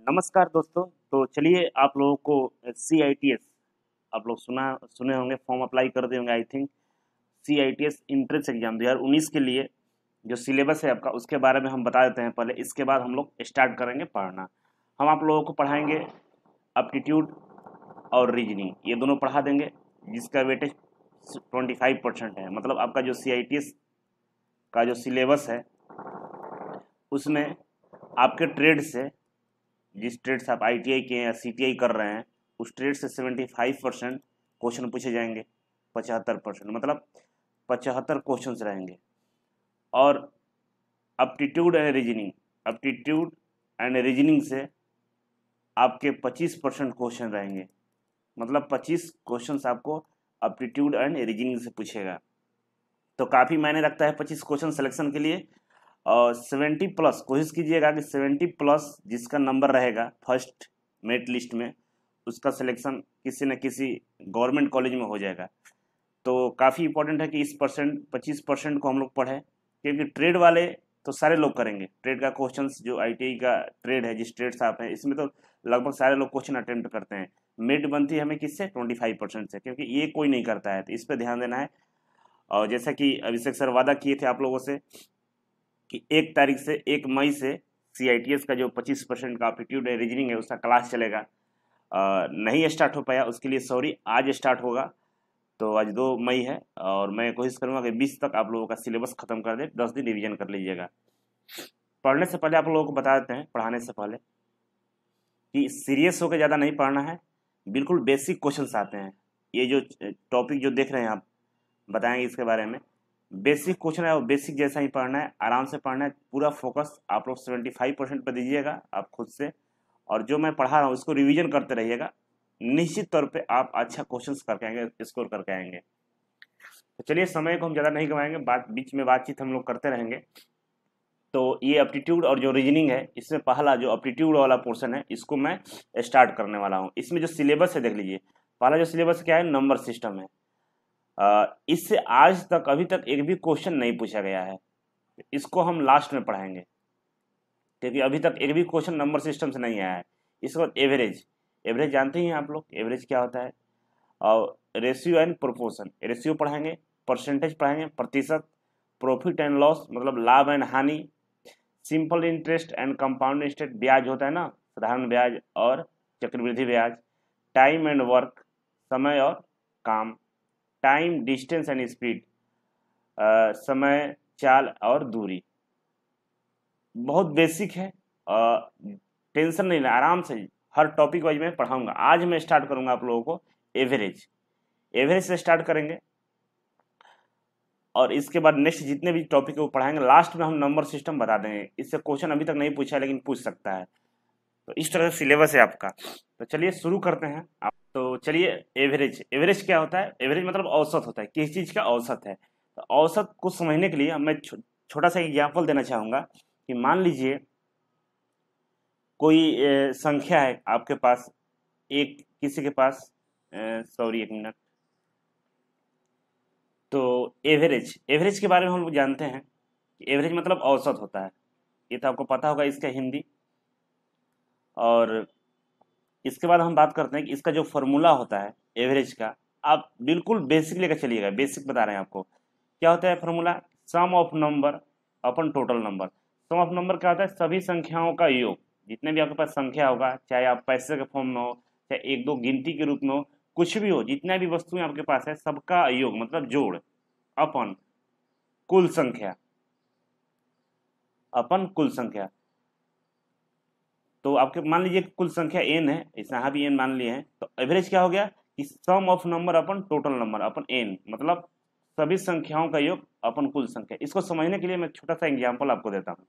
नमस्कार दोस्तों। तो चलिए आप लोगों को सी आई टी एस आप लोग सुना, सुने होंगे फॉर्म अप्लाई कर दिए होंगे I think C I T S entrance exam दो हज़ार उन्नीस के लिए जो सिलेबस है आपका, उसके बारे में हम बता देते हैं पहले। इसके बाद हम लोग स्टार्ट करेंगे पढ़ना। हम आप लोगों को पढ़ाएँगे अपटीट्यूड और रीजनिंग ये दोनों पढ़ा देंगे, जिसका वेटेज ट्वेंटी फाइव परसेंट है। मतलब आपका जो सी आई टी एस का जो सिलेबस है, उसमें आपके ट्रेड से जिस ट्रेड से आप आई के या सी कर रहे हैं, उस ट्रेड से सेवेंटी फाइव परसेंट क्वेश्चन पूछे जाएँगे, पचहत्तर परसेंट मतलब पचहत्तर क्वेश्चन रहेंगे। और aptitude and reasoning aptitude and reasoning से आपके पच्चीस परसेंट क्वेश्चन रहेंगे। मतलब पच्चीस क्वेश्चन आपको अपटीट्यूड एंड रीजनिंग से पूछेगा। तो काफ़ी मायने रखता है पच्चीस क्वेश्चन सिलेक्शन के लिए। और सेवेंटी प्लस, कोशिश कीजिएगा कि सेवेंटी प्लस जिसका नंबर रहेगा फ़र्स्ट मेरिट लिस्ट में, उसका सिलेक्शन किसी न किसी गवर्नमेंट कॉलेज में हो जाएगा। तो काफ़ी इंपॉर्टेंट है कि इस परसेंट पच्चीस परसेंट को हम लोग पढ़ें, क्योंकि ट्रेड वाले तो सारे लोग करेंगे। ट्रेड का क्वेश्चन जो आई का ट्रेड है, जिस ट्रेड आप हैं, इसमें तो लगभग सारे लोग क्वेश्चन अटेम्प्ट करते हैं। मेरिट बनती है हमें किससे? ट्वेंटी फाइव परसेंट से, क्योंकि ये कोई नहीं करता है तो इस पर ध्यान देना है। और जैसा कि अभिषेक सर वादा किए थे आप लोगों से कि एक तारीख से एक मई से CITS का जो पच्चीस परसेंट का एप्टीट्यूड रीजनिंग है उसका क्लास चलेगा। आ, नहीं स्टार्ट हो पाया उसके लिए सॉरी आज स्टार्ट होगा। तो आज दो मई है और मैं कोशिश करूँगा कि बीस तक आप लोगों का सिलेबस ख़त्म कर दे दस दिन रिवीजन कर लीजिएगा। पढ़ने से पहले आप लोगों को बता देते हैं पढ़ाने से पहले कि सीरियस होकर ज़्यादा नहीं पढ़ना है। बिल्कुल बेसिक क्वेश्चंस आते हैं। ये जो टॉपिक जो देख रहे हैं आप बताएँगे इसके बारे में। बेसिक क्वेश्चन है वो बेसिक जैसा ही पढ़ना है, आराम से पढ़ना है, पूरा फोकस आप लोग सेवेंटी फाइव परसेंट पर दीजिएगा, आप खुद से। और जो मैं पढ़ा रहा हूँ, उसको रिवीजन करते रहिएगा। निश्चित तौर पे आप अच्छा क्वेश्चन करके आएँगे, स्कोर करके आएँगे। तो चलिए, समय को हम ज़्यादा नहीं गवाएँगे बात, बीच में बातचीत हम लोग करते रहेंगे। तो ये अपटीट्यूड और जो रीजनिंग है, इसमें पहला जो अपटीट्यूड वाला पोर्सन है, इसको मैं स्टार्ट करने वाला हूँ। इसमें जो सिलेबस है, देख लीजिए। पहला जो सिलेबस क्या है? नंबर सिस्टम है। इससे आज तक, अभी तक एक भी क्वेश्चन नहीं पूछा गया है। इसको हम लास्ट में पढ़ाएँगे। क्योंकि अभी तक एक भी क्वेश्चन नंबर सिस्टम से नहीं आया है। इसके बाद एवरेज एवरेज जानते ही हैं आप लोग? एवरेज क्या होता है? और रेशियो एंड प्रोपोर्शन रेशियो पढ़ाएँगे परसेंटेज पढ़ाएँगे, प्रतिशत प्रॉफिट एंड लॉस मतलब लाभ एंड हानि simple interest and compound interest ब्याज होता है ना? साधारण ब्याज और चक्रवृद्धि ब्याज। टाइम एंड वर्क समय और काम। टाइम, डिस्टेंस एंड स्पीड समय, चाल और दूरी। बहुत बेसिक है टेंशन नहीं लेना, आराम से हर टॉपिक वाइज में पढ़ाऊँगा। आज मैं स्टार्ट करूँगा आप लोगों को एवरेज। एवरेज से स्टार्ट करेंगे और इसके बाद नेक्स्ट जितने भी टॉपिक है वो पढ़ाएँगे। लास्ट में हम नंबर सिस्टम बता देंगे। इससे क्वेश्चन अभी तक नहीं पूछा लेकिन पूछ सकता है। तो इस तरह से सिलेबस है आपका। तो चलिए शुरू करते हैं। आप तो चलिए एवरेज। एवरेज क्या होता है? एवरेज मतलब औसत होता है। किस चीज़ का औसत है? तो औसत को समझने के लिए मैं छोटा सा एग्ज़ाम्पल देना चाहूँगा कि मान लीजिए कोई संख्या है आपके पास। एक किसी के पास सॉरी एक मिनट। तो एवरेज। एवरेज के बारे में हम लोग जानते हैं कि एवरेज मतलब औसत होता है। ये तो आपको पता होगा इसका हिंदी। और इसके बाद हम बात करते हैं कि इसका जो फॉर्मूला होता है एवरेज का, आप बिल्कुल बेसिक लेकर चलिएगा बेसिक बता रहे हैं आपको। क्या होता है formula sum of number upon total number sum of number क्या होता है? सभी संख्याओं का योग। जितने भी आपके पास संख्या होगा, चाहे आप पैसे के फॉर्म में हो, चाहे एक दो गिनती के रूप में हो, कुछ भी हो, जितना भी वस्तुएँ आपके पास है, सबका योग मतलब जोड़ अपन कुल संख्या। अपन कुल संख्या। तो आपके, मान लीजिए कुल संख्या एन है यहाँ भी एन मान लिए हैं तो एवरेज क्या हो गया कि सम ऑफ़ नंबर अपन टोटल नंबर अपन एन मतलब सभी संख्याओं का योग अपन कुल संख्या। इसको समझने के लिए मैं छोटा सा एग्ज़ाम्पल आपको देता हूँ।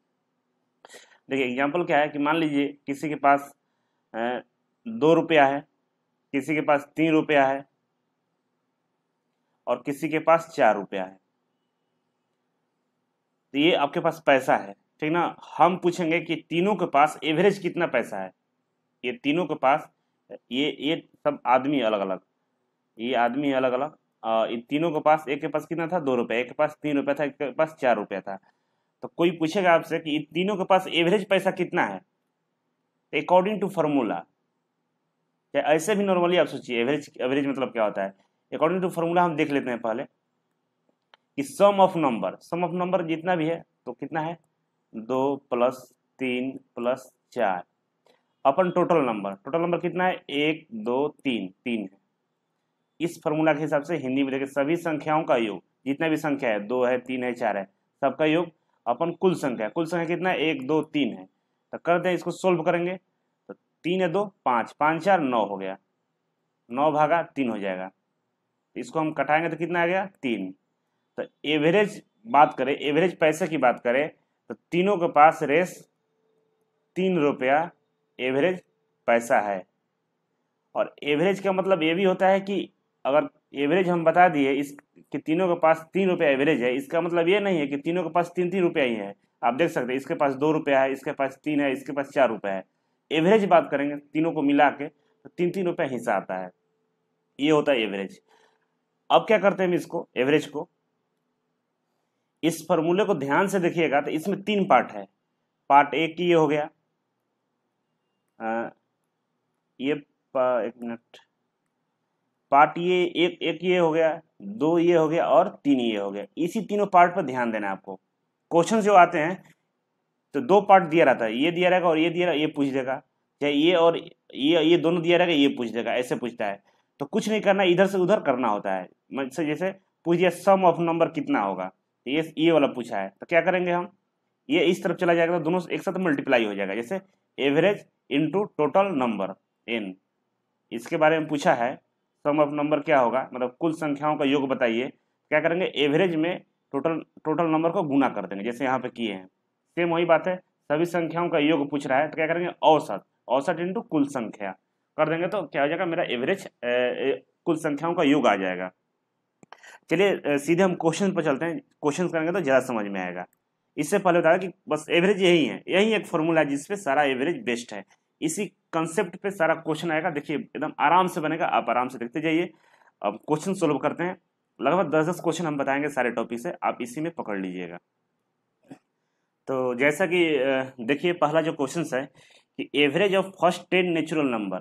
देखिए एग्ज़ाम्पल क्या है कि मान लीजिए किसी के पास दो रुपया है, किसी के पास तीन रुपया है, और किसी के पास चार रुपया है। तो ये आपके पास पैसा है। ठीक ना? हम पूछेंगे कि तीनों के पास एवरेज कितना पैसा है? ये तीनों के पास, ये ये सब आदमी अलग अलग ये आदमी अलग अलग इन तीनों के पास, एक के पास कितना था? दो रुपये एक के पास तीन रुपया था, एक के पास चार रुपया था। तो कोई पूछेगा आपसे कि इन तीनों के पास एवरेज पैसा कितना है? अकॉर्डिंग टू फार्मूला ऐसे भी नॉर्मली आप सोचिए एवरेज एवरेज मतलब क्या होता है? अकॉर्डिंग टू फार्मूला हम देख लेते हैं पहले कि sum of number sum of number जितना भी है तो कितना है? दो प्लस तीन प्लस चार। अपन टोटल नंबर टोटल नंबर कितना है? एक, दो, तीन तीन है। इस फॉर्मूला के हिसाब से हिंदी में देखिए सभी संख्याओं का योग, जितना भी संख्या है, दो है, तीन है, चार है, सबका योग अपन कुल संख्या कुल संख्या कितना है? एक, दो, तीन है। तो कर दें, इसको सोल्व करेंगे। तो तीन है दो, पाँच। पाँच, चार, नौ हो गया। नौ भागा तीन हो जाएगा। इसको हम कटाएँगे तो कितना आ गया? तीन। तो एवरेज बात करें एवरेज पैसे की बात करें तो तीनों के पास रेस तीन रुपया, एवरेज पैसा है। और एवरेज का मतलब ये भी होता है कि अगर एवरेज हम बता दिए इस, कि तीनों के पास तीन रुपया एवरेज है, इसका मतलब ये नहीं है कि तीनों के पास तीन तीन रुपया ही है। आप देख सकते हैं, इसके पास दो रुपया है, इसके पास तीन है, इसके पास चार रुपया है। एवरेज बात करेंगे तीनों को मिला के तो तीन तीन रुपया हिस्सा आता है। ये होता है एवरेज। अब क्या करते हैं हम इसको, एवरेज को इस फॉर्मूले को ध्यान से देखिएगा तो इसमें तीन पार्ट है। पार्ट एक ये हो गया। आ, ये एक मिनट। पार्ट ये एक एक ये हो गया दो ये हो गया और तीन ये हो गया। इसी तीनों पार्ट पर ध्यान देना है आपको। क्वेश्चन जो आते हैं तो दो पार्ट दिया रहता है। ये दिया रहेगा और ये दिया ये पूछ देगा। चाहे ये और ये ये दोनों दिया रहेगा ये पूछ देगा ऐसे पूछता है। तो कुछ नहीं करना इधर से उधर करना होता है। जैसे पूछ दिया सम ऑफ़ नंबर कितना होगा। तो ये ये वाला पूछा है। तो क्या करेंगे हम? ये इस तरफ़ चला जाएगा तो दोनों एक साथ मल्टीप्लाई हो जाएगा। जैसे average into total number n इसके बारे में पूछा है। सम ऑफ़ नंबर क्या होगा? मतलब कुल संख्याओं का योग बताइए। क्या करेंगे? एवरेज में टोटल टोटल नंबर को गुना कर देंगे, जैसे यहाँ पे किए हैं। सेम वही बात है। सभी संख्याओं का योग पूछ रहा है। तो क्या करेंगे? औसत। औसत इंटू कुल संख्या। कर देंगे तो क्या हो जाएगा? मेरा एवरेज कुल संख्याओं का योग आ जाएगा। चलिए सीधे हम क्वेश्चन पर चलते हैं। क्वेश्चन करेंगे तो ज़्यादा समझ में आएगा। इससे पहले बताया कि बस एवरेज यही है। यही एक फॉर्मूला है जिसपे सारा एवरेज बेस्ट है। इसी कंसेप्ट पे सारा क्वेश्चन आएगा। देखिए, एकदम आराम से बनेगा। आप आराम से देखते जाइए। अब क्वेश्चन सोल्व करते हैं। लगभग दस दस क्वेश्चन हम बताएँगे सारे टॉपिक से। आप इसी में पकड़ लीजिएगा। तो जैसा कि देखिए, पहला जो क्वेश्चन है कि average of first ten natural number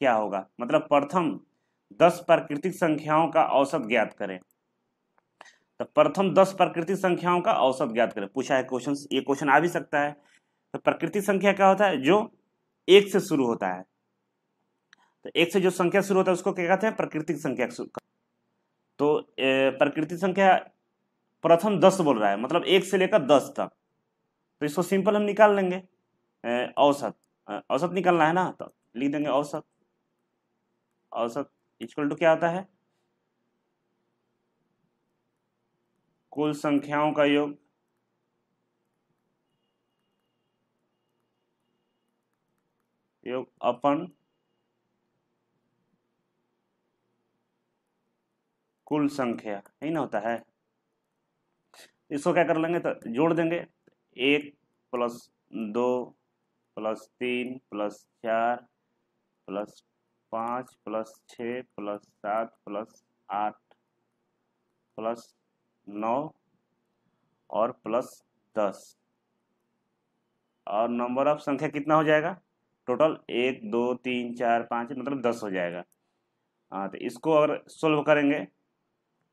क्या होगा? मतलब प्रथम दस प्राकृतिक संख्याओं का औसत ज्ञात करें। तो प्रथम दस प्राकृतिक संख्याओं का औसत ज्ञात करें। पूछा है क्वेश्चन ये क्वेश्चन आ भी सकता है। तो प्राकृतिक संख्या क्या होता है? जो एक से शुरू होता है। तो एक से जो संख्या शुरू होता है, उसको क्या कहते हैं? प्राकृतिक संख्या तो प्राकृतिक संख्या प्रथम दस बोल रहा है। मतलब एक से लेकर दस तक। तो इसको सिंपल हम निकाल लेंगे। औसत। औसत निकालना है ना? तो लिख देंगे औसत। औसत। इक्वल टू क्या होता है? कुल संख्याओं का योग। योग अपन कुल संख्या, यही ना होता है। इसको क्या कर लेंगे तो जोड़ देंगे। एक प्लस दो प्लस तीन प्लस चार प्लस पाँच प्लस छ प्लस सात प्लस आठ प्लस नौ और प्लस दस। और नंबर ऑफ़ संख्या कितना हो जाएगा? टोटल एक, दो, तीन, चार, पाँच मतलब दस हो जाएगा। हाँ तो इसको अगर सोल्व करेंगे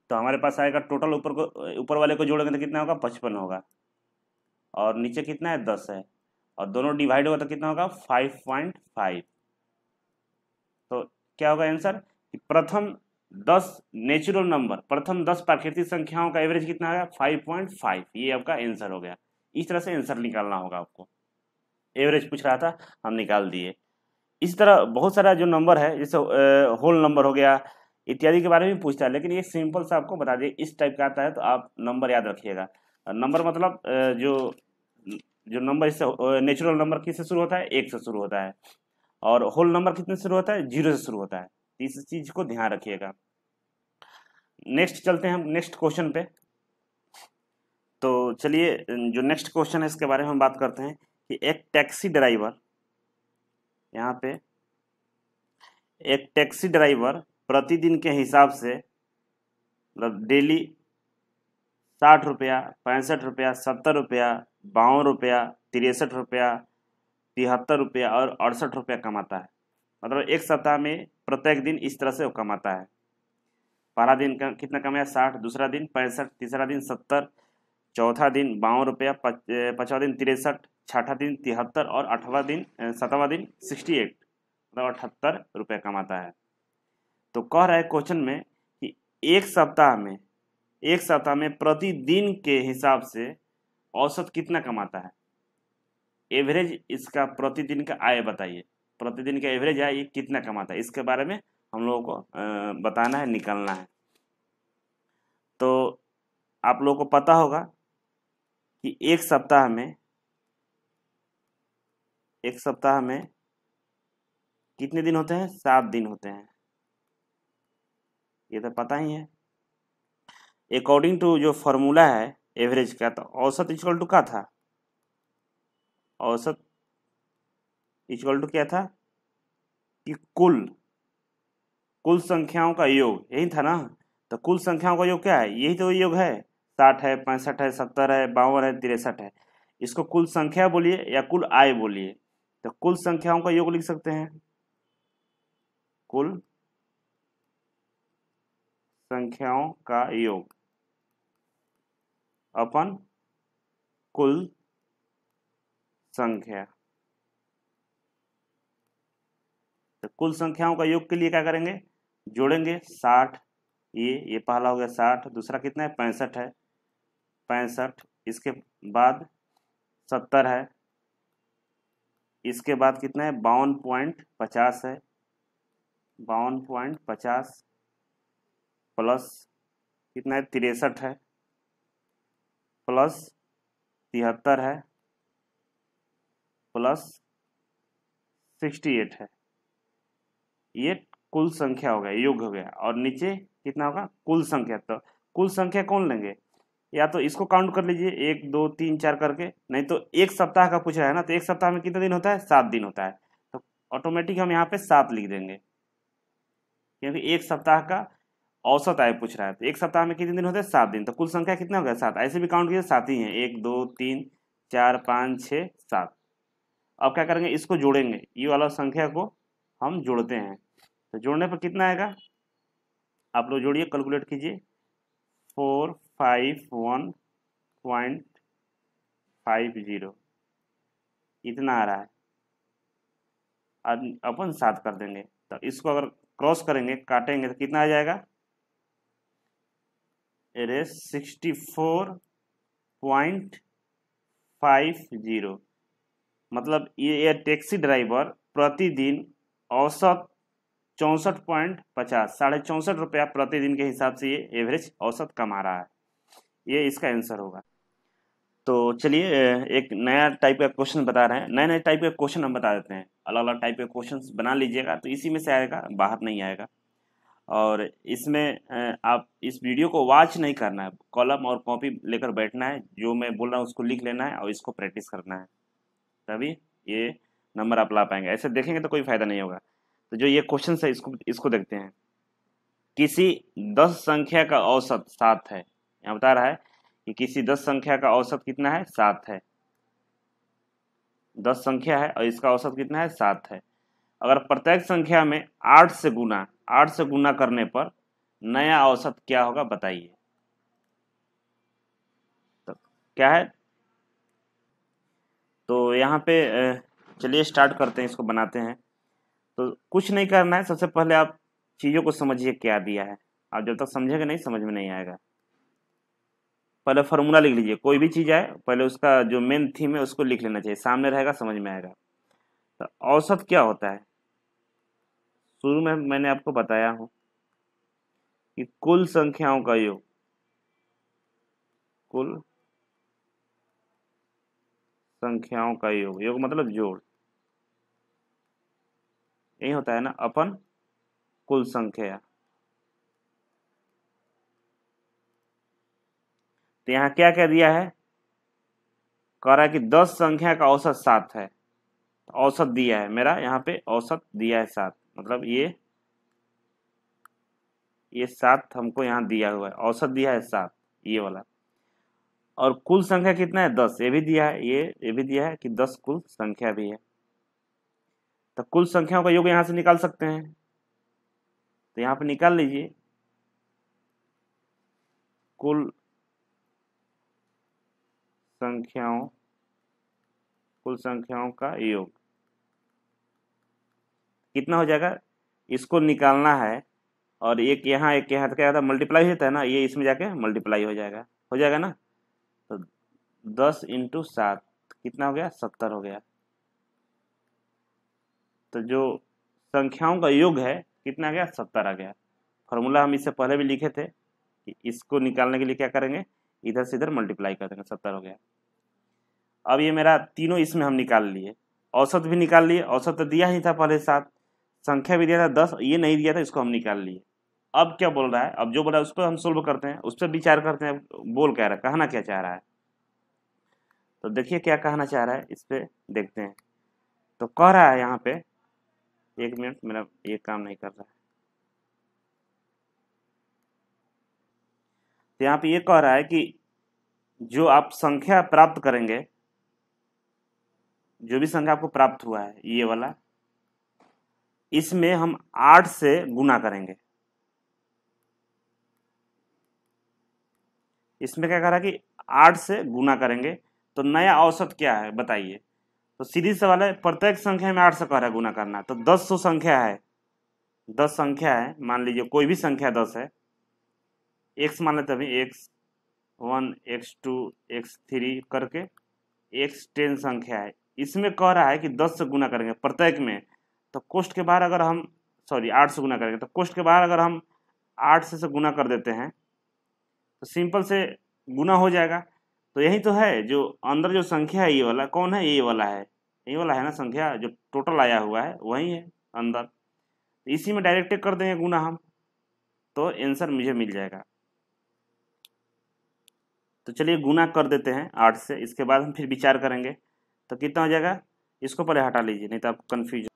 तो हमारे पास आएगा टोटल ऊपर को, ऊपर वाले को जोड़ेंगे तो कितना होगा? पचपन होगा। और नीचे कितना है? दस है। और दोनों डिवाइड होगा तो कितना होगा? फाइव पॉइंट फाइव तो क्या होगा आंसर? प्रथम दस नेचुरल नंबर प्रथम दस प्राकृतिक संख्याओं का एवरेज कितना आएगा? फाइव पॉइंट फाइव ये आपका आंसर हो गया। इस तरह से आंसर निकालना होगा आपको। एवरेज पूछ रहा था, हम निकाल दिए। इसी तरह बहुत सारा जो नंबर है, जैसे होल नंबर हो गया, इत्यादि के बारे में पूछता है, लेकिन ये सिंपल सा आपको बता दिए, इस टाइप का आता है तो आप नंबर याद रखिएगा। नंबर मतलब जो जो नंबर इससे नेचुरल नंबर किससे शुरू होता है? एक से शुरू होता है। और होल नंबर कितने शुरू होता है? ज़ीरो से शुरू होता है। इस चीज़ को ध्यान रखिएगा। नेक्स्ट चलते हैं हम नेक्स्ट क्वेश्चन पे। तो चलिए, जो नेक्स्ट क्वेश्चन है, इसके बारे में हम बात करते हैं कि एक टैक्सी ड्राइवर यहाँ पे एक टैक्सी ड्राइवर प्रतिदिन के हिसाब से मतलब डेली साठ रुपया, पैंसठ रुपया, सत्तर रुपया, बावन रुपया, तिरसठ रुपया तिहत्तर रुपया और अड़सठ रुपया कमाता है। मतलब एक सप्ताह में प्रत्येक दिन इस तरह से वो कमाता है। पहला दिन का कितना कमाया? साठ, दूसरा दिन पैंसठ, तीसरा दिन सत्तर, चौथा दिन बावन रुपया पचवा दिन तिरसठ, छठा दिन तिहत्तर और अठवा दिन सतवा दिन सिक्सटी एट। मतलब अठहत्तर रुपये कमाता है। तो कह रहा है क्वेश्चन में कि एक सप्ताह में, एक सप्ताह में प्रतिदिन के हिसाब से औसत कितना कमाता है? एवरेज इसका प्रतिदिन का आय बताइए। प्रतिदिन का एवरेज आय कितना कमाता है? इसके बारे में हम लोगों को बताना है, निकालना है। तो आप लोगों को पता होगा कि एक सप्ताह में, एक सप्ताह में कितने दिन होते हैं? सात दिन होते हैं। ये तो पता ही है। अकॉर्डिंग टू जो फॉर्मूला है, एवरेज का तो औसत इक्वल टू का था? औसत इक्वल टू क्या था? कि कुल कुल संख्याओं का योग, यही था ना? तो कुल संख्याओं का योग क्या है? यही तो योग है। साठ है, पैंसठ है, सत्तर है, बावन है, तिरसठ है। इसको कुल संख्या बोलिए या कुल आय बोलिए। तो कुल संख्याओं का योग लिख सकते हैं। कुल संख्याओं का योग। अपन कुल संख्या। तो कुल संख्याओं का योग के लिए क्या करेंगे? जोड़ेंगे साठ। ये ये पहला हो गया साठ। दूसरा कितना है? पैंसठ है। पैंसठ, इसके बाद सत्तर है। इसके बाद कितना है? बावन पॉइंट पचास है। बावन पॉइंट पचास प्लस कितना है? तिरसठ है। प्लस तिहत्तर है। प्लस सिक्सटी एट है। ये कुल संख्या हो गया योग हो गया। और नीचे कितना होगा? कुल संख्या। तो कुल संख्या कौन लेंगे? या तो इसको काउंट कर लीजिए, एक, दो, तीन, चार करके। नहीं तो एक सप्ताह का पूछ रहा है ना तो एक सप्ताह में कितने दिन होता है? सात दिन होता है। तो ऑटोमेटिक हम यहाँ पे सात लिख देंगे। क्योंकि एक सप्ताह का औसत आय पूछ रहा है तो एक सप्ताह में कितने दिन होते हैं? सात दिन। तो कुल संख्या कितना हो गया? सात। ऐसे भी काउंट कीजिए, सात ही है। एक, दो, तीन, चार, पाँच, छः, सात। अब क्या करेंगे? इसको जोड़ेंगे। ये वाला संख्या को हम जोड़ते हैं। तो जोड़ने पर कितना आएगा? आप लोग जोड़िए कैलकुलेट कीजिए। Four five one point five zero. इतना आ रहा है। अपन सात कर देंगे। तो इसको अगर क्रॉस करेंगे, काटेंगे तो कितना आ जाएगा? अरे sixty four point five zero मतलब ये टैक्सी ड्राइवर प्रतिदिन औसत चौंसठ पॉइंट पचास, साढ़े चौंसठ रुपया प्रतिदिन के हिसाब से ये एवरेज औसत कमा रहा है। ये इसका आंसर होगा। तो चलिए एक नया टाइप का क्वेश्चन बता रहे हैं। नए नए टाइप के क्वेश्चन हम बता देते हैं। अलग अलग टाइप के क्वेश्चन बना लीजिएगा तो इसी में से आएगा, बाहर नहीं आएगा। और इसमें आप इस वीडियो को वॉच नहीं करना है। कॉलम और कॉपी लेकर बैठना है। जो मैं बोल रहा हूँ, उसको लिख लेना है और इसको प्रैक्टिस करना है। तभी ये नंबर आप ला पाएँगे। ऐसे देखेंगे तो कोई फ़ायदा नहीं होगा। तो जो ये क्वेश्चन है, इसको इसको देखते हैं। किसी दस संख्या का औसत सात है। यहाँ बता रहा है कि किसी दस संख्या का औसत कितना है? सात है। दस संख्या है और इसका औसत कितना है? सात है। अगर प्रत्येक संख्या में आठ से गुना आठ से गुना करने पर नया औसत क्या होगा, बताइए। तो क्या है? तो यहाँ पे चलिए स्टार्ट करते हैं, इसको बनाते हैं। तो कुछ नहीं करना है, सबसे पहले आप चीज़ों को समझिए क्या दिया है। आप जब तक समझेंगे नहीं, समझ में नहीं आएगा। पहले फार्मूला लिख लीजिए, कोई भी चीज़ आए, पहले उसका जो मेन थीम है, उसको लिख लेना चाहिए। सामने रहेगा, समझ में आएगा। तो औसत क्या होता है? शुरू में मैंने आपको बताया हूँ कि कुल संख्याओं का योग, कुल संख्याओं का योग योग मतलब जोड़। यही होता है ना, अपन कुल संख्या। तो यहाँ क्या क्या दिया है? कह रहा है कि दस संख्या का औसत सात है। औसत दिया है मेरा, यहाँ पे औसत दिया है सात। मतलब ये ये सात हमको यहाँ दिया हुआ है। औसत दिया है सात, ये वाला। और कुल संख्या कितना है? दस। ये भी दिया है, ये ये भी दिया है कि दस कुल संख्या भी है। तो कुल संख्याओं का योग यहाँ से निकाल सकते हैं। तो यहाँ पे निकाल लीजिए। कुल संख्याओं कुल संख्याओं का योग। कितना हो जाएगा? इसको निकालना है और एक यहाँ एक यहाँ तो क्या होता है? मल्टीप्लाई होता है ना? ये इसमें जाके मल्टीप्लाई हो जाएगा। हो जाएगा ना? तो दस इंटू सात, कितना हो गया? सत्तर हो गया। तो जो संख्याओं का योग है, कितना गया? सत्तर आ गया। फॉर्मूला हम इससे पहले भी लिखे थे कि इसको निकालने के लिए क्या करेंगे? इधर से इधर मल्टीप्लाई कर देंगे, सत्तर हो गया। अब ये मेरा तीनों इसमें हम निकाल लिए। औसत भी निकाल लिए, औसत तो दिया ही था पहले सात। संख्या भी दिया था, दस, ये नहीं दिया था, इसको हम निकाल लिए। अब क्या बोल रहा है? अब जो बोला उस पर हम सोल्व करते हैं, उस पर विचार करते हैं, बोल कह रहा है, कहना क्या चाह रहा है। तो देखिए क्या कहना चाह रहा है, इस पर देखते हैं। तो कह रहा है यहाँ पे, एक मिनट, मेरा ये काम नहीं कर रहा है। तो यहाँ पे ये कह रहा है कि जो आप संख्या प्राप्त करेंगे, जो भी संख्या आपको प्राप्त हुआ है, ये वाला, इसमें हम आठ से गुना करेंगे। इसमें क्या करा कि आठ से गुना करेंगे। तो नया औसत क्या है बताइए। तो सीधी सवाल है प्रत्येक संख्या में आठ से कह रहा है गुना करना तो दस सौ संख्या है। दस संख्या है मान लीजिए कोई भी संख्या दस है। एक्स मान लेते अभी x one x two x three करके एक्स टेन संख्या है। इसमें कह रहा है कि दस से गुना करेंगे प्रत्येक में। तो कोष्ट के बाहर अगर हम सॉरी आठ से गुना करेंगे तो कोष्ट के बाहर अगर हम आठ से, से गुना कर देते हैं तो सिंपल से गुना हो जाएगा। तो यही तो है, जो अंदर जो संख्या है ये वाला, कौन है? ये वाला है। ये वाला है ना संख्या, जो टोटल आया हुआ है, वही है अंदर। इसी में डायरेक्ट कर देंगे गुना हम तो आंसर मुझे मिल जाएगा। तो चलिए गुना कर देते हैं आठ से, इसके बाद हम फिर विचार करेंगे। तो कितना हो जाएगा? इसको पहले हटा लीजिए, नहीं तो आप कन्फ्यूज़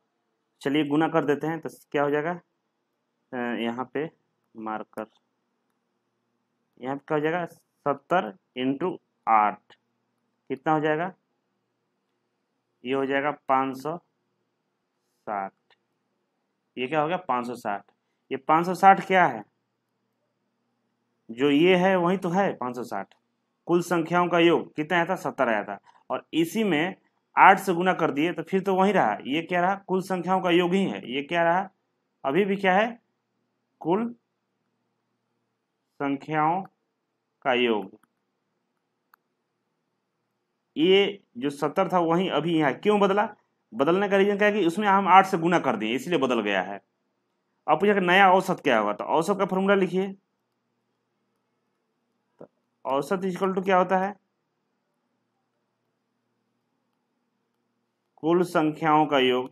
चलिए गुना कर देते हैं तो क्या हो जाएगा? यहाँ पे मार्कर यहाँ पे क्या हो जाएगा सत्तर इंटू आठ। कितना हो जाएगा? ये हो जाएगा पाँच सौ साठ। ये क्या हो गया? पाँच सौ साठ। ये पाँच सौ साठ क्या है? जो ये है, वही तो है पाँच सौ साठ। कुल संख्याओं का योग कितना आया था? सत्तर आया था। और इसी में आठ से गुना कर दिए तो फिर तो वही रहा। ये क्या रहा? कुल संख्याओं का योग ही है। ये क्या रहा? अभी भी क्या है? कुल संख्याओं का योग। ये जो सत्तर था वही अभी यहाँ क्यों बदला? बदलने का रीजन क्या है कि उसमें हम आठ से गुना कर दिए इसलिए बदल गया है। अब पूछा नया औसत क्या होगा तो औसत का फॉर्मूला लिखिए। तो औसत इक्वल टू क्या होता है? कुल संख्याओं का योग।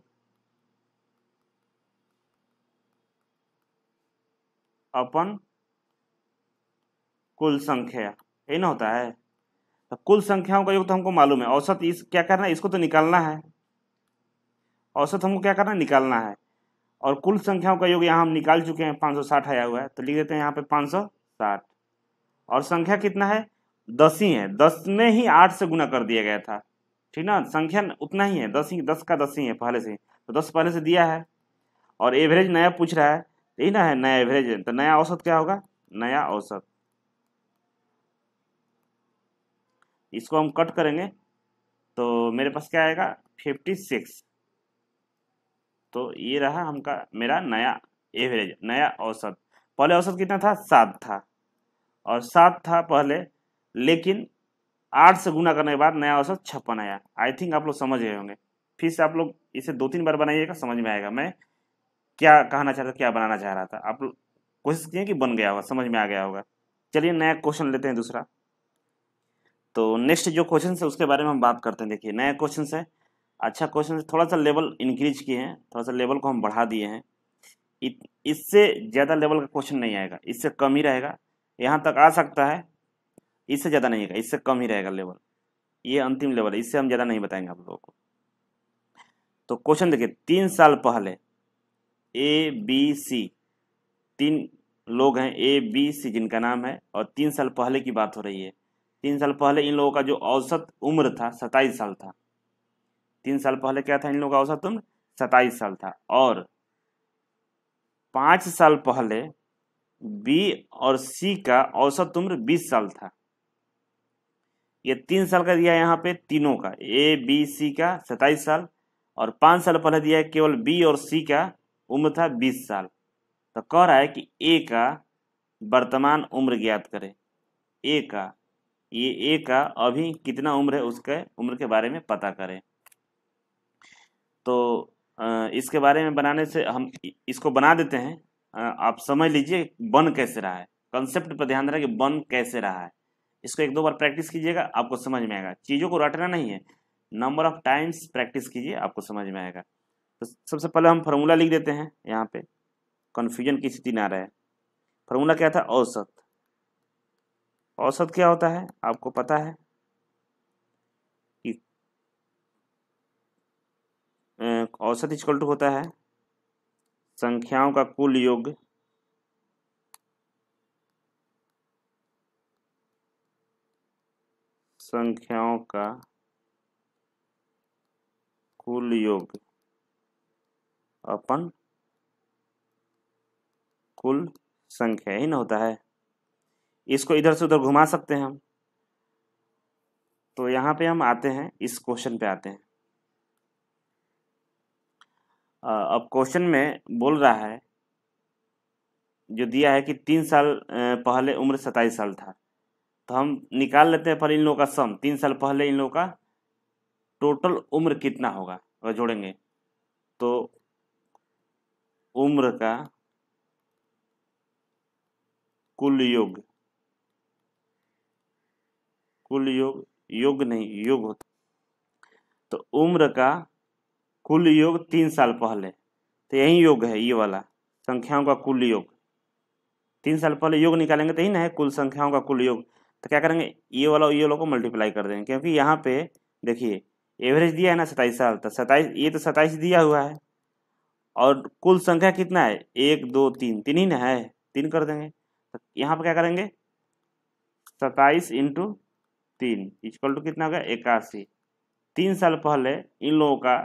अपन कुल संख्या यही ना होता है? तो कुल संख्याओं का योग तो हमको मालूम है। औसत इस, क्या करना है? इसको तो निकालना है। औसत हमको क्या करना है? निकालना है। और कुल संख्याओं का योग यहाँ हम निकाल चुके हैं, पाँच सौ साठ आया हुआ है। तो लिख देते हैं यहाँ पे पाँच सौ साठ। और संख्या कितना है? दस ही है। दस में ही आठ से गुना कर दिया गया था। ठीक ना? संख्या उतना ही है। दस ही, दस का दस ही है पहले से। तो दस पहले से दिया है। और एवरेज नया पूछ रहा है। यही ना है? नया एवरेज तो नया औसत क्या होगा? नया औसत। इसको हम कट करेंगे तो मेरे पास क्या आएगा? फिफ्टी सिक्स तो ये रहा हमका मेरा नया एवरेज नया औसत। पहले औसत कितना था? सात था। और सात था पहले, लेकिन आठ से गुना करने के बाद नया औसत छप्पन आया। आई थिंक आप लोग समझ गए होंगे। फिर से आप लोग इसे दो तीन बार बनाइएगा, समझ में आएगा। मैं क्या कहना चाह रहा था, क्या बनाना चाह रहा था? आप लोग कोशिश किए कि बन गया होगा, समझ में आ गया होगा। चलिए नया क्वेश्चन लेते हैं दूसरा। तो नेक्स्ट जो क्वेश्चन है, उसके बारे में हम बात करते हैं। देखिए नया क्वेश्चन है। अच्छा क्वेश्चन है थोड़ा सा लेवल इंक्रीज किए हैं। थोड़ा सा लेवल को हम बढ़ा दिए हैं। इससे ज़्यादा लेवल का क्वेश्चन नहीं आएगा। इससे कम ही रहेगा। यहाँ तक आ सकता है। इससे ज़्यादा नहीं आएगा। इससे कम ही रहेगा लेवल ये अंतिम लेवल है। इससे हम ज़्यादा नहीं बताएँगे आप लोगों को। तो क्वेश्चन देखिए, तीन साल पहले ए बी सी तीन लोग हैं। ए बी सी जिनका नाम है और तीन साल पहले की बात हो रही है। तीन साल पहले इन लोगों का जो औसत उम्र था सताईस साल था। तीन साल पहले क्या था इन लोगों का औसत उम्र? सताईस साल था। और पाँच साल पहले बी और सी का औसत उम्र बीस साल था। ये तीन साल का दिया यहाँ पे तीनों का। ए, बी, सी का सताइस साल और पाँच साल पहले दिया है केवल बी और सी का उम्र था बीस साल। तो कह रहा है कि ए का वर्तमान उम्र ज्ञात करें। ए का ये ए का अभी कितना उम्र है उसके, उम्र के बारे में पता करें। तो इसके बारे में बनाने से हम इसको बना देते हैं। आप समझ लीजिए बन कैसे रहा है। कंसेप्ट पर ध्यान देना कि बन कैसे रहा है। इसको एक दो बार प्रैक्टिस कीजिएगा, आपको समझ में आएगा। चीज़ों को रटना नहीं है। नंबर ऑफ़ टाइम्स प्रैक्टिस कीजिए, आपको समझ में आएगा। तो सबसे पहले हम फार्मूला लिख देते हैं यहाँ पे। कन्फ्यूज़न की स्थिति ना रहे। फार्मूला क्या था? औसत। औसत क्या होता है? आपको पता है। कि औसत इक्वल टू होता है। संख्याओं का कुल योग। संख्याओं का कुल योग। अपन कुल संख्या ही ना होता है। इसको इधर से उधर घुमा सकते हैं हम। तो यहाँ पे हम आते हैं, इस क्वेश्चन पे आते हैं। अब क्वेश्चन में बोल रहा है, जो दिया है कि तीन साल पहले उम्र सताईस साल था। तो हम निकाल लेते हैं पर इन लोगों का सम तीन साल पहले इन लोगों का टोटल उम्र कितना होगा, अगर जोड़ेंगे। तो उम्र का कुल योग कुल योग योग नहीं, योग होता। तो उम्र का कुल योग तीन साल पहले तो यही योग है, ये वाला, संख्याओं का कुल योग। तीन साल पहले योग निकालेंगे तो ही ना है, कुल संख्याओं का कुल योग। तो क्या करेंगे? ये वाला ये वाला को मल्टीप्लाई कर देंगे, क्योंकि यहाँ पे देखिए एवरेज दिया है ना सताईस साल तो सताईस, ये तो सताईस दिया हुआ है। और कुल संख्या कितना है? एक, दो, तीन तीन ही ना है, तीन कर देंगे। तो यहाँ पर क्या करेंगे? सताईस इंटू तीन, इक्वल टू कितना होगा इक्यासी। तीन साल पहले इन लोगों का,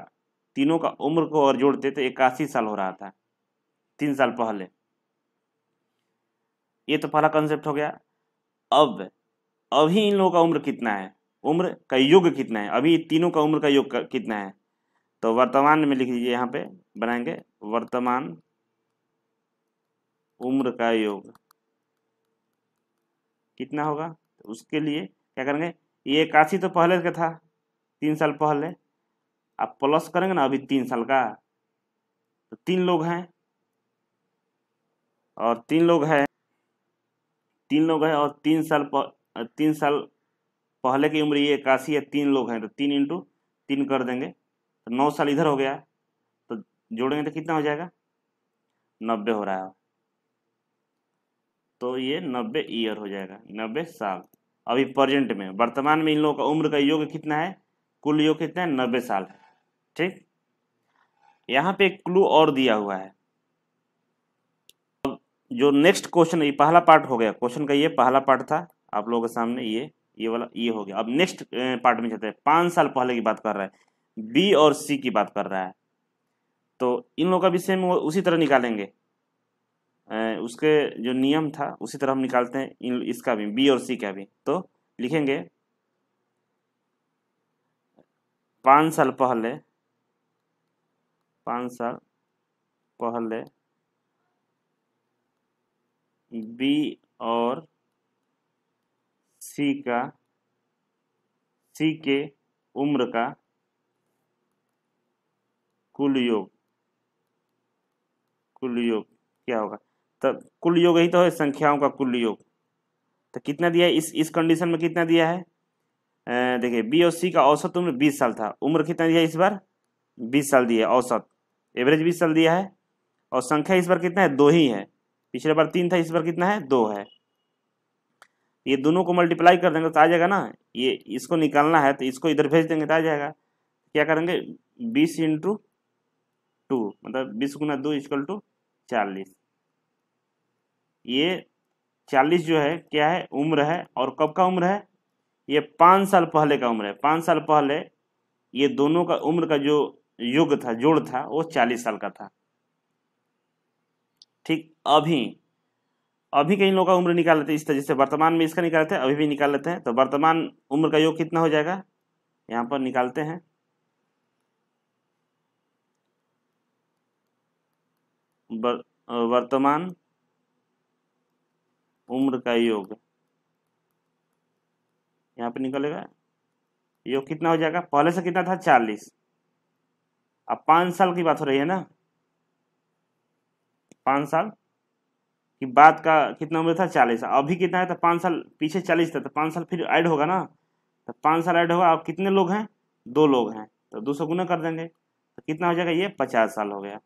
तीनों का उम्र को और जोड़ते तो इक्यासी साल हो रहा था, तीन साल पहले। ये तो पहला कंसेप्ट हो गया। अब, अभी इन लोगों का उम्र कितना है? उम्र का युग कितना है? अभी तीनों का उम्र का युग कितना है? तो वर्तमान में लिख लीजिए यहाँ पे, बनाएँगे। वर्तमान उम्र का योग कितना होगा? तो उसके लिए क्या करेंगे? ये इक्यासी तो पहले का था, तीन साल पहले। आप प्लस करेंगे ना, अभी तीन साल का। तो तीन लोग हैं। और तीन लोग हैं। तीन लोग हैं और तीन साल तीन साल पहले की उम्र ये इक्यासी है, तीन लोग हैं। तो तीन इंटू तीन कर देंगे। तो नौ साल इधर हो गया। तो जोड़ेंगे तो कितना हो जाएगा? नब्बे हो रहा है। तो ये नब्बे ईयर हो जाएगा। नब्बे साल। अभी प्रेजेंट में। वर्तमान में इन लोगों का उम्र का योग कितना है? कुल योग कितना है? नब्बे साल है। ठीक? यहाँ पे एक क्लू और दिया हुआ है। अब जो नेक्स्ट क्वेश्चन ये पहला पार्ट हो गया। क्वेश्चन का ये पहला पार्ट था। आप लोगों के सामने ये ये वाला, ये हो गया। अब नेक्स्ट पार्ट में चलते हैं। पाँच साल पहले की बात कर रहा है। बी और सी की बात कर रहा है। तो इन लोगों का भी सेम उसी तरह निकालेंगे। उसके जो नियम था, उसी तरह हम निकालते हैं इसका भी, बी और सी का भी। तो लिखेंगे, पाँच साल पहले, पाँच साल पहले बी और सी का, सी के उम्र का कुल योग कुल योग क्या होगा? तो कुल योग ही तो है, संख्याओं का कुल योग। तो कितना दिया है? इस इस कंडीशन में कितना दिया है? देखिए बी और सी का औसत उम्र बीस साल था। उम्र कितना दिया इस बार? बीस साल दिया औसत। एवरेज बीस साल दिया है। और संख्या इस बार कितना है? दो ही है। पिछले बार तीन था, इस बार कितना है? दो है। ये दोनों को मल्टीप्लाई कर देंगे तो आ जाएगा ना? ये इसको निकालना है तो इसको इधर भेज देंगे तो आ जाएगा। क्या करेंगे? बीस इंटू टू मतलब बीस गुना दो इजकल टू चालीस। ये चालीस जो है, क्या है? उम्र है। और कब का उम्र है? ये पाँच साल पहले का उम्र है। पाँच साल पहले ये दोनों का उम्र का जो युग था, जोड़ था, वो चालीस साल का था। ठीक, अभी अभी कई लोगों का उम्र निकाल लेते हैं। इस तरह जैसे वर्तमान में इसका निकाल लेते हैं, अभी भी निकाल लेते हैं। तो वर्तमान उम्र का योग कितना हो जाएगा? यहाँ पर निकालते हैं। वर्तमान उम्र का योग यहाँ पे निकलेगा। योग कितना हो जाएगा? पहले से कितना था? चालीस। अब पाँच साल की बात हो रही है ना? पाँच साल? की बात का कितना उम्र था? चालीस। अभी कितना है? तो पाँच साल पीछे चालीस था। तो पाँच साल फिर ऐड होगा ना? तो पाँच साल ऐड होगा। अब कितने लोग हैं? दो लोग हैं। तो दो सौ गुना कर देंगे। तो कितना हो जाएगा? ये पचास साल हो गया।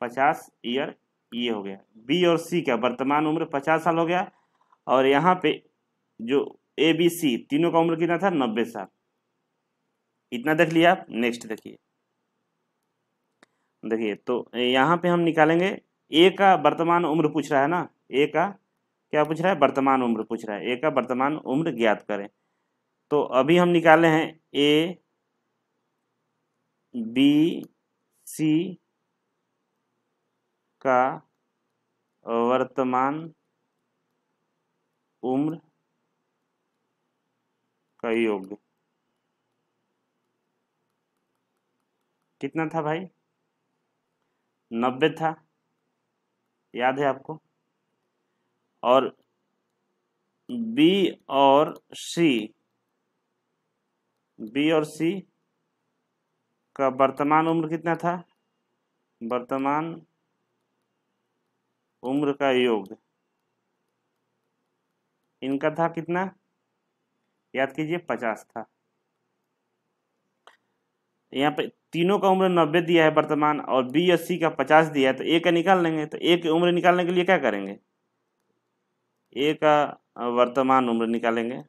पचास ईयर ये हो गया। बी और सी का वर्तमान उम्र पचास साल हो गया और यहाँ पे जो ए बी सी तीनों का उम्र कितना था? नब्बे साल। इतना देख लिया आप नेक्स्ट देखिए। देखिए तो यहाँ पे हम निकालेंगे ए का वर्तमान उम्र पूछ रहा है ना? ए का क्या पूछ रहा है? वर्तमान उम्र पूछ रहा है। ए का वर्तमान उम्र ज्ञात करें। तो अभी हम निकाले हैं ए बी सी का वर्तमान उम्र का योग। कितना था भाई? नब्बे था। याद है आपको? और बी और सी, बी और सी का वर्तमान उम्र कितना था? वर्तमान उम्र का योग। इनका था कितना? याद कीजिए, पचास था। यहाँ पे तीनों का उम्र नब्बे दिया है वर्तमान और बी अस्सी का पचास दिया है तो ए का निकाल लेंगे तो ए की उम्र निकालने के लिए क्या करेंगे? ए का वर्तमान उम्र निकालेंगे।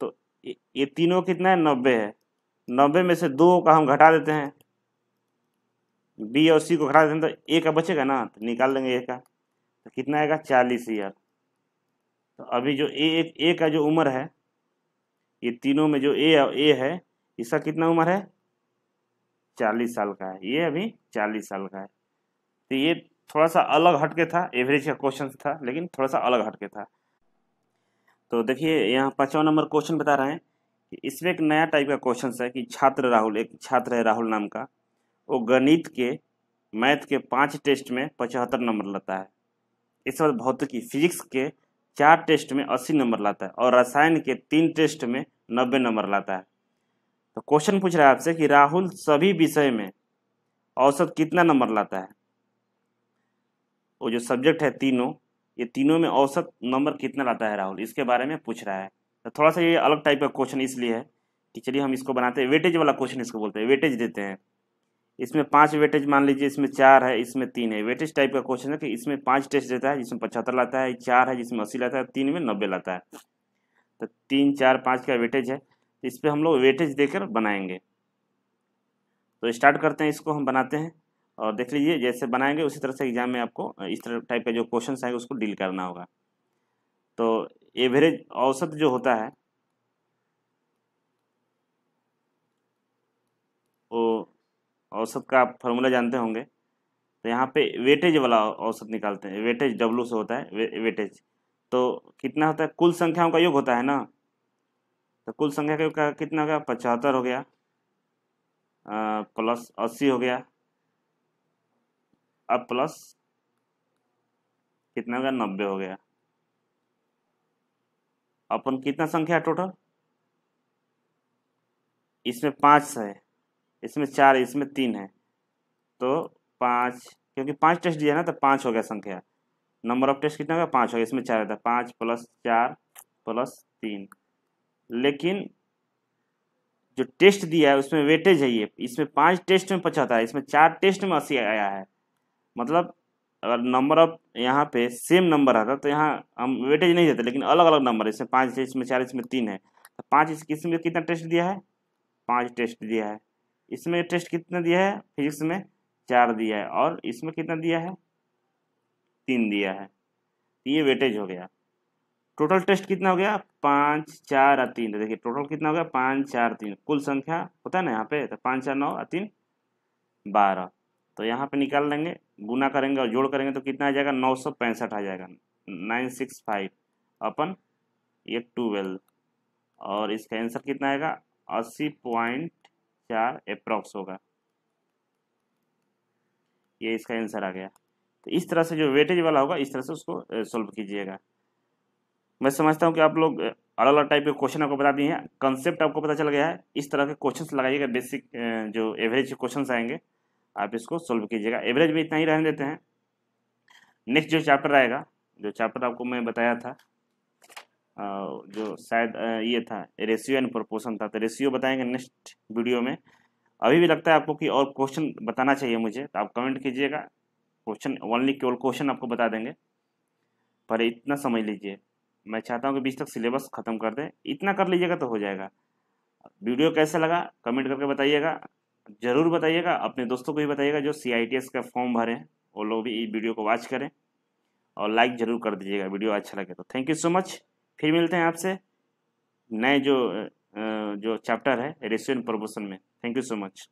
तो ये तीनों कितना है? नब्बे है। नब्बे में से दो का हम घटा देते हैं। बी और सी को घटा देते तो ए का बचेगा ना तो निकाल देंगे ए का। तो कितना आएगा? चालीस ईयर तो अभी जो ए एक ए का जो उम्र है, ये तीनों में जो ए ए है, इसका कितना उम्र है? चालीस साल का है। ये अभी चालीस साल का है। तो ये थोड़ा सा अलग हटके था, एवरेज का क्वेश्चन था, लेकिन थोड़ा सा अलग हटके था। तो देखिए, यहाँ पाँचवा नंबर क्वेश्चन बता रहे हैं कि इसमें एक नया टाइप का क्वेश्चन है कि छात्र राहुल, एक छात्र है राहुल नाम का। वो गणित के, मैथ के पाँच टेस्ट में पचहत्तर नंबर लाता है। इस बार भौतिकी फिजिक्स के चार टेस्ट में अस्सी नंबर लाता है और रसायन के तीन टेस्ट में नब्बे नंबर लाता है। तो क्वेश्चन पूछ रहा है आपसे कि राहुल सभी विषय में औसत कितना नंबर लाता है? वो जो सब्जेक्ट है तीनों, ये तीनों में औसत नंबर कितना लाता है राहुल? इसके बारे में पूछ रहा है। तो थोड़ा सा ये अलग टाइप का क्वेश्चन इसलिए है कि चलिए हम इसको बनाते हैं। वेटेज वाला क्वेश्चन इसको बोलते हैं। वेटेज देते हैं। इसमें पाँच वेटेज मान लीजिए, इसमें चार है, इसमें तीन है। वेटेज टाइप का क्वेश्चन है कि इसमें पाँच टेस्ट देता है, जिसमें पचहत्तर लाता है, चार है, जिसमें अस्सी लाता है, तीन में नब्बे लाता है। तो तीन, चार, पाँच का वेटेज है। इस पर हम लोग वेटेज देकर बनाएँगे। तो स्टार्ट करते हैं, इसको हम बनाते हैं। और देख लीजिए, जैसे बनाएँगे, उसी तरह से एग्ज़ाम में आपको इस तरह टाइप का जो क्वेश्चन आएँगे, उसको डील करना होगा। तो एवरेज औसत जो होता है, वो औसत का आप फार्मूला जानते होंगे। तो यहाँ पे वेटेज वाला औसत निकालते हैं। वेटेज डब्लू से होता है वे, वेटेज। तो कितना होता है? कुल संख्याओं का योग होता है ना? तो कुल संख्या का कितना हो गया? पचहत्तर हो गया। प्लस अस्सी हो गया। अब प्लस कितना हो गया? नब्बे हो गया। अपन कितना संख्या टोटल इसमें पाँच है। इसमें चार, इसमें तीन है। तो पाँच, क्योंकि पाँच टेस्ट दिया ना तो पाँच हो गया संख्या। नंबर ऑफ़ टेस्ट कितना होगा? पाँच हो गया, इसमें चार रहता है। पाँच प्लस चार प्लस तीन। लेकिन जो टेस्ट दिया है, उसमें वेटेज है ये। इसमें पाँच टेस्ट में पचहत्तर है इसमें चार टेस्ट में अस्सी आया है। मतलब अगर नंबर ऑफ़ यहाँ पे सेम नंबर आता तो यहाँ हम वेटेज नहीं देते, लेकिन अलग अलग नंबर इसमें पाँच, इसमें चार, इसमें तीन है। तो पाँच इसमें कितना टेस्ट दिया है? पाँच टेस्ट दिया है। इसमें टेस्ट कितना दिया है? फिजिक्स में चार दिया है। और इसमें कितना दिया है? तीन दिया है। ये वेटेज हो गया। टोटल टेस्ट कितना हो गया? पाँच, चार और तीन। देखिए, टोटल कितना हो गया? पाँच, चार, तीन। कुल संख्या होता है ना यहाँ पे? तो पाँच, चार, नौ और तीन, बारह। तो यहाँ पे निकाल लेंगे गुना करेंगे और जोड़ करेंगे तो कितना आ जाएगा? नौ सौ पैंसठ आ जाएगा। नाइन सिक्स फाइव अपन ये ट्वेल्व। और इसका आंसर कितना आएगा? अस्सी पॉइंट चार अप्रॉक्स होगा। ये इसका आंसर आ गया। तो इस तरह से जो वेटेज वाला होगा, इस तरह से उसको सोल्व कीजिएगा। मैं समझता हूँ कि आप लोग अलग अलग टाइप के क्वेश्चन आपको बता दिए हैं। कंसेप्ट आपको पता चल गया है। इस तरह के क्वेश्चंस लगाइएगा बेसिक जो एवरेज क्वेश्चन आएँगे, आप इसको सोल्व कीजिएगा। एवरेज में इतना ही रहने देते हैं। नेक्स्ट जो चैप्टर आएगा, जो चैप्टर आपको मैं बताया था जो शायद ये था रेशियो एंड प्रोपोर्शन था। तो रेशियो बताएँगे नेक्स्ट वीडियो में। अभी भी लगता है आपको कि और क्वेश्चन बताना चाहिए मुझे तो आप कमेंट कीजिएगा। क्वेश्चन ओनली केवल क्वेश्चन आपको बता देंगे। पर इतना समझ लीजिए। मैं चाहता हूँ कि बीच तक सिलेबस ख़त्म कर दें। इतना कर लीजिएगा तो हो जाएगा। वीडियो कैसा लगा, कमेंट करके बताइएगा। ज़रूर बताइएगा, अपने दोस्तों को भी बताइएगा जो सीआईटीएस का फॉर्म भरें वो लोग भी वीडियो को वॉच करें। और लाइक ज़रूर कर दीजिएगा, वीडियो अच्छा लगे तो। थैंक यू सो मच फिर मिलते हैं आपसे नए जो जो चैप्टर है रेशियो एंड प्रमोशन में। Thank you so much